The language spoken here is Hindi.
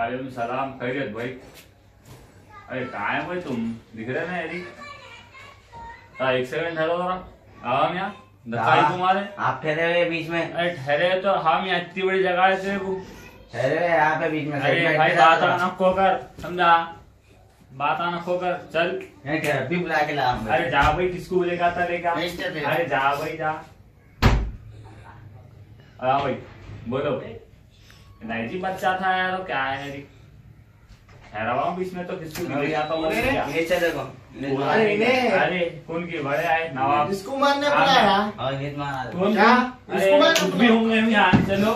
सलाम खैरियत भाई अरे कहाँ है भाई तुम? दिख रहे ना यदि हाँ एक सेकंड ठहरो जरा। आओ हम यहाँ दिखाई हाँ। तुम्हारे आप ठहरे हुए बीच में? अरे ठहरे तो हम यहाँ इतनी बड़ी जगह है तेरे को। ठहरे हुए यहाँ पे बीच में अरे भाई बात आना खो कर समझा? बात आना खो कर चल भी बुला के ला अरे जा भाई किसको नहीं चल रहे। अरे जा भाई जा। हाँ भाई बोलो। नहीं जी बच्चा था यार तो क्या है मेरी हैरान हूँ बीच में तो किसको अभी गया हूँ क्या? ये चले अरे इन्हें- अरे कौन की बड़े आए नवाब। इसको मारने हाँ, बुलाया और ये मारा। कौन क्या? इसको मारने तुम भी होंगे हम यहाँ चलो।